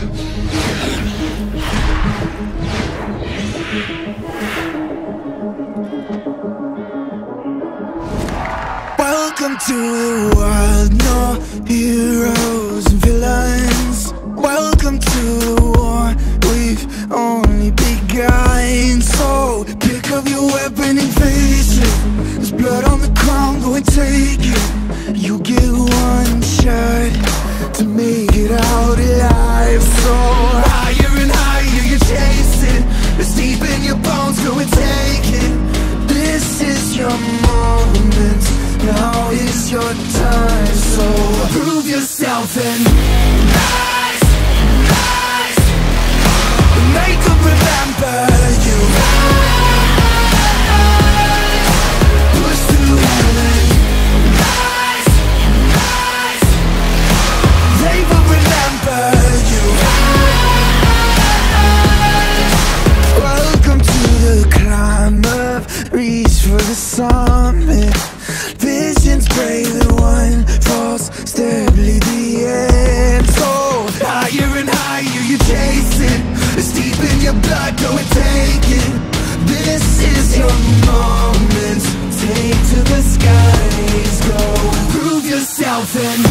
Welcome to the world, no heroes and villains. Welcome to the war, we've only begun. So pick up your weapon and face it. There's blood on the ground, go and take it. You get one shot to make alive. So higher and higher you're chasing. It's deep in your bones, go and take it. This is your moment. Now is your time. So prove yourself and reach for the summit. Visions pray the one falls step lead the end. So higher and higher you chase it It's deep in your blood, go and take it. This is your moment. Take to the skies, go. Prove yourself and